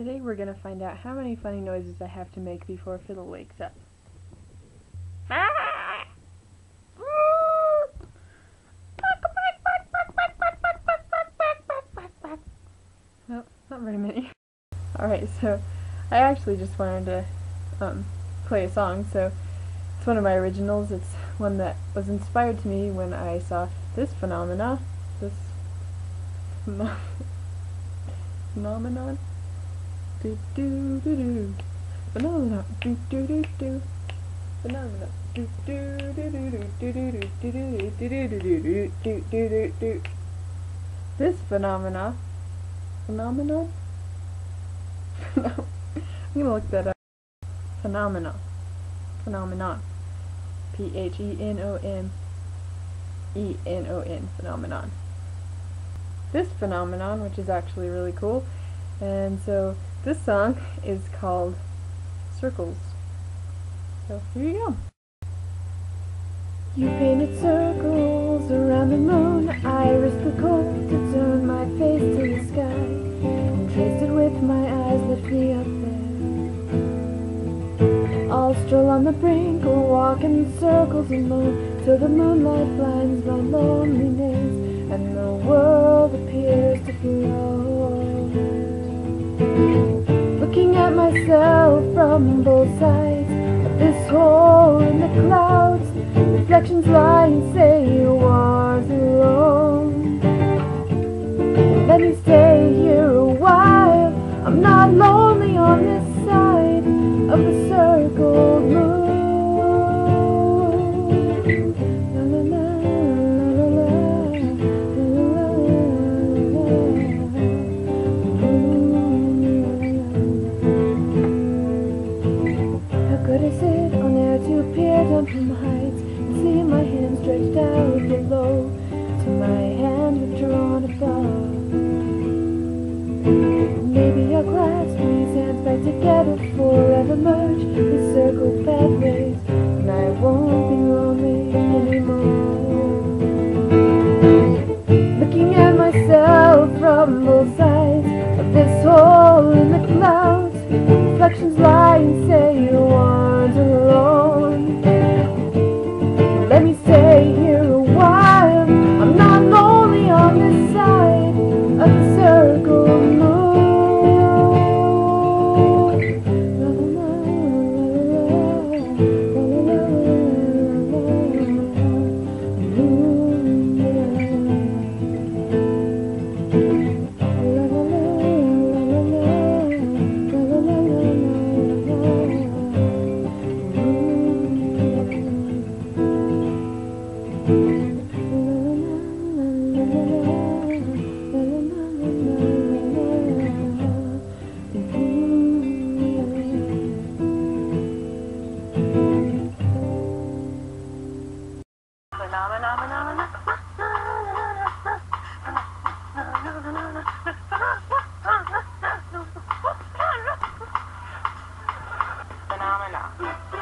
Today we're going to find out how many funny noises I have to make before Fiddle wakes up. No, not very many. Alright, so I actually just wanted to um, play a song, so it's one of my originals. It's one that was inspired to me when I saw this phenomena, this phenomenon, do do do do, phenomenon, do do do do, phenomenon, do do do do do do do do do do do do do do do do do. This phenomena, phenomenon. I'm gonna look that up. Phenomena. Phenomenon. P H E N O M E N O N. Phenomenon. This phenomenon, which is actually really cool, and so this song is called Circles. So here you go. You painted circles around the moon. I risked the cold to turn my face to the sky and traced it with my eyes. Lift me up there. I'll stroll on the brink or walk in circles alone till the moonlight blinds my loneliness and the world appears to float. Hole in the clouds, reflections lie and say you was alone. Let me stay here a while. I'm not lonely on this side of the circled moon. Good is it the heights and see my hand stretched out below to my hand withdrawn above? Maybe I'll clasp these hands back together forever merge phenomena.